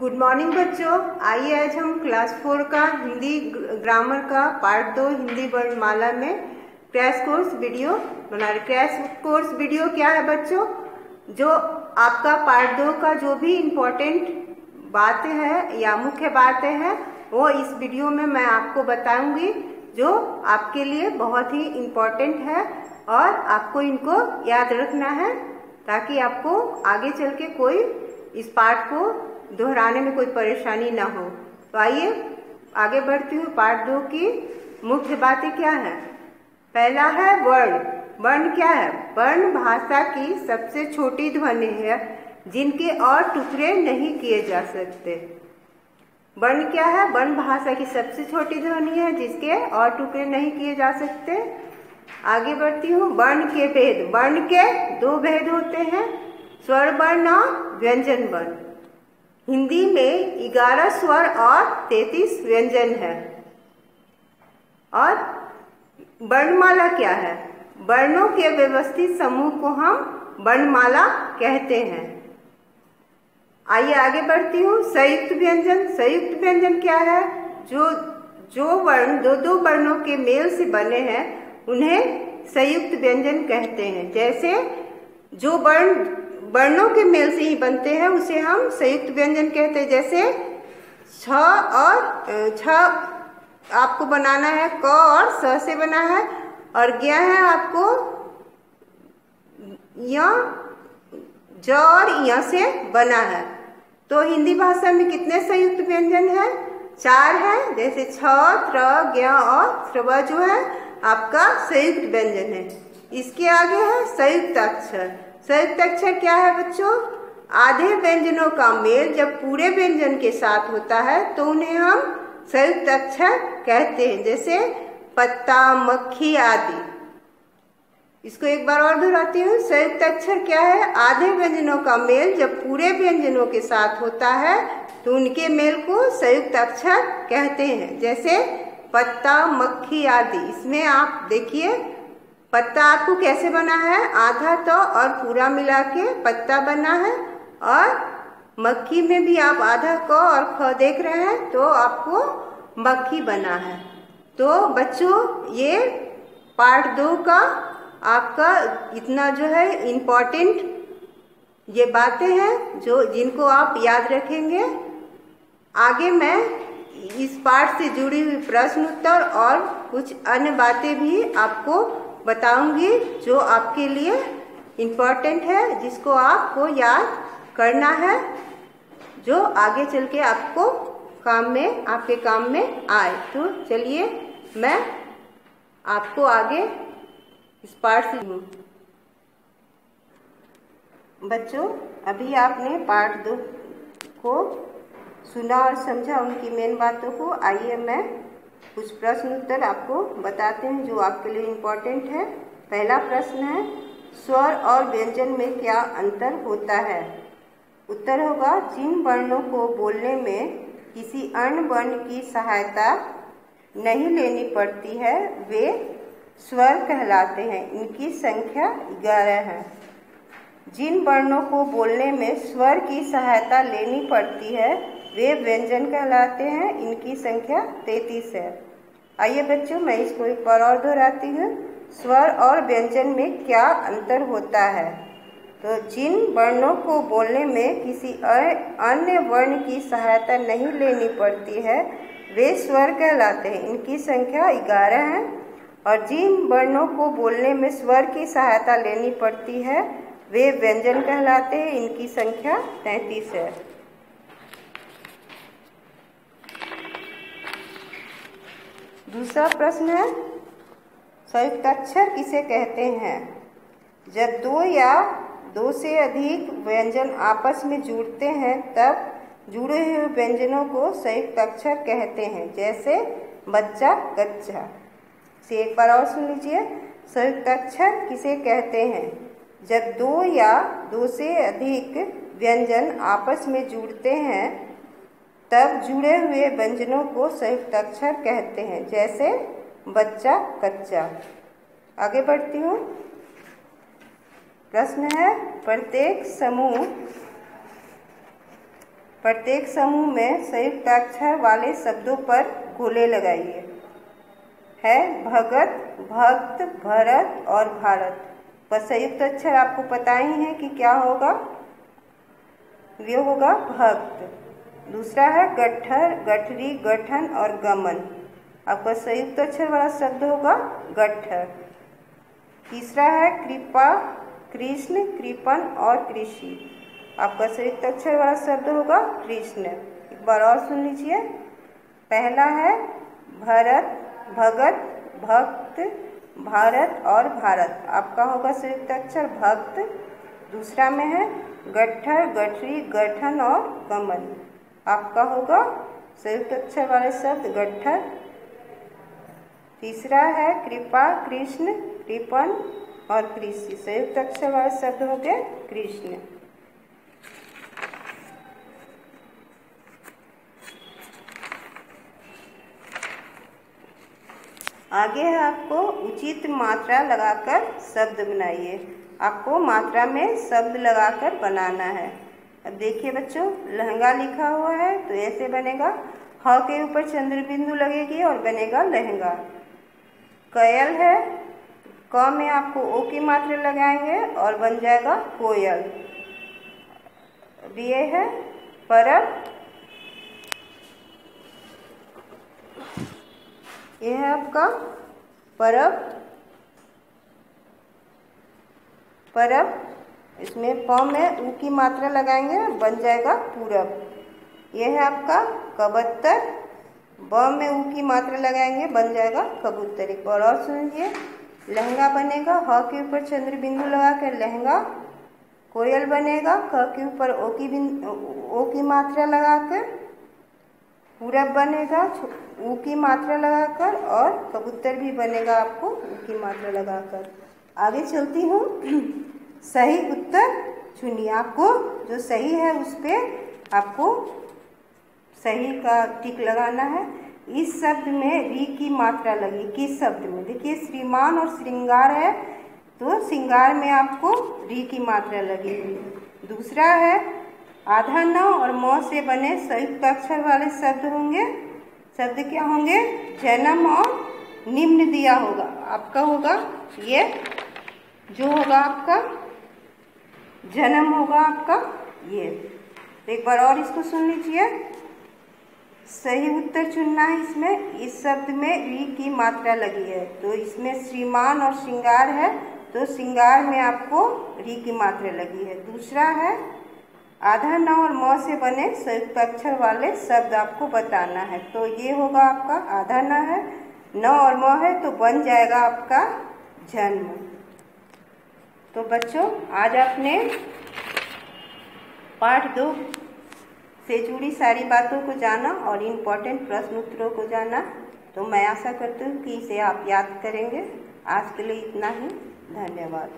Good morning बच्चों। आइए आज हम क्लास फोर का हिंदी ग्रामर का पार्ट दो हिंदी वर्णमाला में क्रैश कोर्स वीडियो बना रहे क्रैश कोर्स वीडियो क्या है बच्चों? जो आपका पार्ट दो का जो भी इम्पोर्टेंट बातें हैं या मुख्य बातें हैं, वो इस वीडियो में मैं आपको बताऊँगी, जो आपके लिए बहुत ही इम्पोर्टेंट है और आपको इनको याद रखना है, ताकि आपको आगे चल के कोई इस पार्ट को दोहराने में कोई परेशानी ना हो। तो आइए, आगे बढ़ती हूँ पार्ट दो की मुख्य बातें क्या है? पहला है वर्ण। वर्ण क्या है? वर्ण भाषा की सबसे छोटी ध्वनि है, जिनके और टुकड़े नहीं किए जा सकते। वर्ण क्या है? वर्ण भाषा की सबसे छोटी ध्वनि है, जिसके और टुकड़े नहीं किए जा सकते। आगे बढ़ती हूँ, वर्ण के भेद। वर्ण के दो भेद होते हैं, स्वर वर्ण और व्यंजन वर्ण। हिंदी में ग्यारह स्वर और तैतीस व्यंजन है। और वर्णमाला क्या है? वर्णों के व्यवस्थित समूह को हम वर्णमाला कहते हैं। आइए आगे बढ़ती हूँ। संयुक्त व्यंजन। संयुक्त व्यंजन क्या है? जो जो वर्ण, दो दो वर्णों के मेल से बने हैं, उन्हें संयुक्त व्यंजन कहते हैं। जैसे, जो वर्ण वर्णों के मेल से ही बनते हैं, उसे हम संयुक्त व्यंजन कहते हैं। जैसे, छ और छ आपको बनाना है, क और स से बना है, और ज्ञ है आपको, य, ज और य से बना है। तो हिंदी भाषा में कितने संयुक्त व्यंजन है? चार है, जैसे छ, त्र, ज्ञ और श्रव जो है, आपका संयुक्त व्यंजन है। इसके आगे है संयुक्त अक्षर। संयुक्त अक्षर क्या है बच्चों? आधे व्यंजनों का मेल जब पूरे व्यंजन के साथ होता है तो उन्हें हम संयुक्त अक्षर कहते हैं, जैसे पत्ता, मक्खी आदि। इसको एक बार और दोहराती हूँ। संयुक्त अक्षर क्या है? आधे व्यंजनों का मेल जब पूरे व्यंजनों के साथ होता है तो उनके मेल को संयुक्त अक्षर कहते हैं, जैसे पत्ता, मक्खी आदि। इसमें आप देखिए पत्ता आपको कैसे बना है? आधा तो और पूरा मिला के पत्ता बना है और मक्खी में भी आप आधा क और ख देख रहे हैं तो आपको मक्खी बना है। तो बच्चों, ये पार्ट दो का आपका इतना जो है इम्पोर्टेंट ये बातें हैं जो जिनको आप याद रखेंगे। आगे मैं इस पार्ट से जुड़ी हुई प्रश्न उत्तर और कुछ अन्य बातें भी आपको बताऊँगी जो आपके लिए इम्पोर्टेंट है, जिसको आपको याद करना है, जो आगे चल के आपको काम में, आपके काम में आए। तो चलिए, मैं आपको आगे इस पार्ट से बच्चों, अभी आपने पार्ट दो को सुना और समझा। उनकी मेन बातों को आइए मैं कुछ प्रश्न उत्तर आपको बताते हैं जो आपके लिए इम्पोर्टेंट है। पहला प्रश्न है, स्वर और व्यंजन में क्या अंतर होता है? उत्तर होगा, जिन वर्णों को बोलने में किसी अन्य वर्ण की सहायता नहीं लेनी पड़ती है, वे स्वर कहलाते हैं। इनकी संख्या ग्यारह है। जिन वर्णों को बोलने में स्वर की सहायता लेनी पड़ती है वे व्यंजन कहलाते हैं, इनकी संख्या तैतीस है। आइए बच्चों, मैं इसको एक बार और दोहराती हूँ। स्वर और व्यंजन में क्या अंतर होता है? तो जिन वर्णों को बोलने में किसी अन्य वर्ण की सहायता नहीं लेनी पड़ती है, वे स्वर कहलाते हैं। इनकी संख्या ग्यारह है और जिन वर्णों को बोलने में स्वर की सहायता लेनी पड़ती है, वे व्यंजन कहलाते हैं। इनकी संख्या तैतीस है। दूसरा प्रश्न है संयुक्त अक्षर किसे कहते हैं? जब दो या दो से अधिक व्यंजन आपस में जुड़ते हैं, तब जुड़े हुए व्यंजनों को संयुक्त अक्षर कहते हैं, जैसे बच्चा कच्चा। से एक बार और सुन लीजिए संयुक्त अक्षर किसे कहते हैं? जब दो या दो से अधिक व्यंजन आपस में जुड़ते हैं तब जुड़े हुए व्यंजनों को संयुक्त अक्षर कहते हैं, जैसे बच्चा, कच्चा। आगे बढ़ती हूँ। प्रश्न है, प्रत्येक समूह प्रत्येक समूह में संयुक्त अक्षर वाले शब्दों पर गोले लगाइए। है, भगत, भक्त, भरत और भारत। पर संयुक्त अक्षर आपको पता ही है कि क्या होगा। ये होगा भक्त। दूसरा है गठर, गठरी, गठन और गमन। आपका संयुक्त अक्षर वाला शब्द होगा गठर। तीसरा है कृपा, कृष्ण, कृपन और कृषि। आपका संयुक्त अक्षर वाला शब्द होगा कृष्ण। एक बार और सुन लीजिए। पहला है भरत, भगत, भक्त, भारत और भारत। आपका होगा संयुक्त अक्षर भक्त। दूसरा में है गट्ठर गठरी, गठन और गमन। आपका होगा। संयुक्त अक्षर वाले शब्द गट्ठर तीसरा है कृपा, कृष्ण, कृपन और कृषि संयुक्त अक्षर वाले शब्द हो गए कृष्ण। आगे है आपको उचित मात्रा लगाकर शब्द बनाइए। आपको मात्रा में शब्द लगाकर बनाना है। अब देखिए बच्चों, लहंगा लिखा हुआ है तो ऐसे बनेगा। ह के ऊपर चंद्र बिंदु लगेगी और बनेगा लहंगा। कयल है, क में आपको ओ की मात्रा लगाएँगे और बन जाएगा कोयल। ये है परब ये है आपका परब परब इसमें प में ऊ की मात्रा लगाएँगे, बन जाएगा पूरब। यह है आपका कबूतर। ब में ऊ की मात्रा लगाएँगे, बन जाएगा कबूतर। एक बार और सुनिए। लहंगा बनेगा, ह के ऊपर चंद्र बिंदु लगा कर लहंगा। कोयल बनेगा, क के ऊपर ओ की बिंदु ओ की मात्रा लगाकर पूरब बनेगा ऊ की मात्रा लगाकर और कबूतर भी बनेगा आपको ऊ की मात्रा लगाकर। आगे चलती हूँ। सही उत्तर चुनिए आपको जो सही है उस पर आपको सही का टिक लगाना है। इस शब्द में री की मात्रा लगी। किस शब्द में? देखिए, श्रीमान और श्रृंगार है तो श्रृंगार में आपको री की मात्रा लगी हुई। दूसरा है, आधा न और म से बने संयुक्त अक्षर वाले शब्द होंगे। शब्द क्या होंगे? जन्म और निम्न दिया होगा। आपका होगा ये, जो होगा आपका जन्म होगा आपका ये। एक बार और इसको सुन लीजिए। सही उत्तर चुनना है इसमें। इस शब्द में री की मात्रा लगी है। तो इसमें श्रीमान और श्रृंगार है। तो श्रृंगार में आपको री की मात्रा लगी है। दूसरा है, आधा न और म से बने संयुक्त अक्षर वाले शब्द आपको बताना है। तो ये होगा आपका आधा न है। न और म है तो बन जाएगा आपका जन्म। तो बच्चों, आज आपने पाठ दो से जुड़ी सारी बातों को जाना और इम्पोर्टेंट प्रश्न उत्तरों को जाना। तो मैं आशा करती हूँ कि इसे आप याद करेंगे। आज के लिए इतना ही। धन्यवाद।